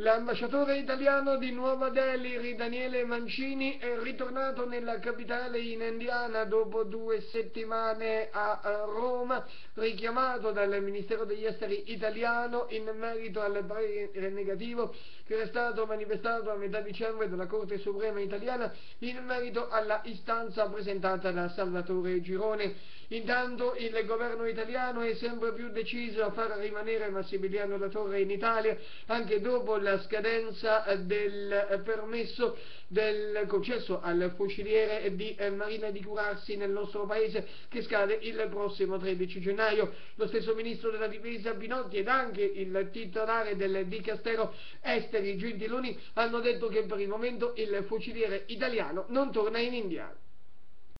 L'ambasciatore italiano di Nuova Delhi, Daniele Mancini, è ritornato nella capitale in Indiana dopo due settimane a Roma, richiamato dal Ministero degli Esteri italiano in merito al parere negativo che era stato manifestato a metà dicembre dalla Corte Suprema italiana in merito alla istanza presentata da Salvatore Girone. Intanto il governo italiano è sempre più deciso a far rimanere Massimiliano da Torre in Italia anche dopo la scadenza del permesso del concesso al fuciliere di Marina di curarsi nel nostro paese che scade il prossimo 13 gennaio. Lo stesso ministro della difesa Pinotti ed anche il titolare del Dicastero Esteri Gentiloni hanno detto che per il momento il fuciliere italiano non torna in India.